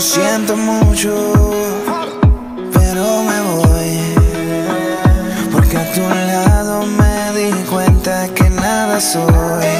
Lo siento mucho, pero me voy. Porque a tu lado me di cuenta que nada soy.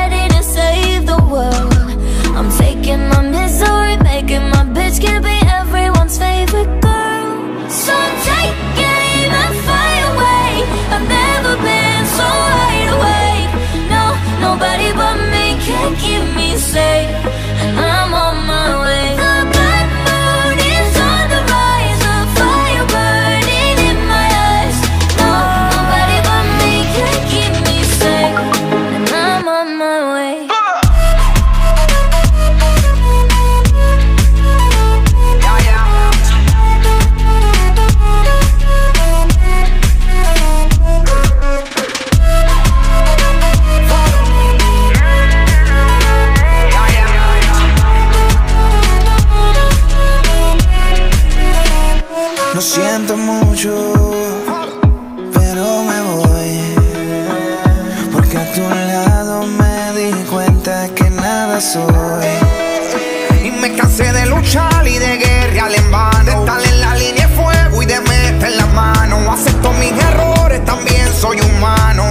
Y me cansé de luchar y de guerrear en vano. De estar en la línea de fuego y de meter la mano. Acepto mis errores, también soy humano.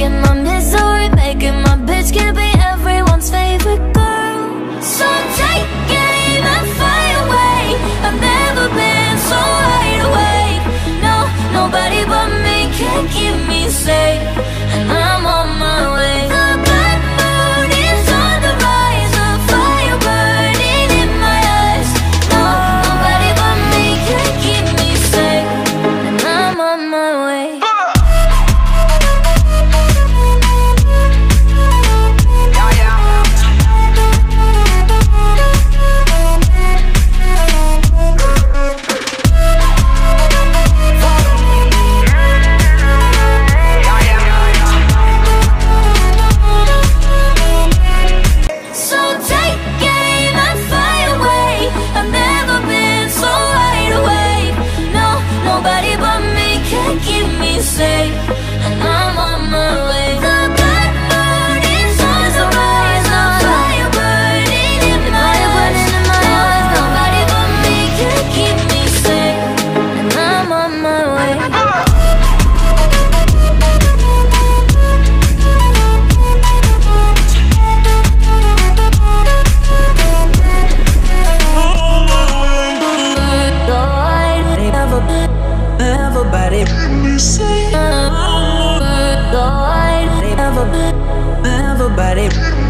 Making my misery, making my bitch Can't be everyone's favorite girl. Sometimes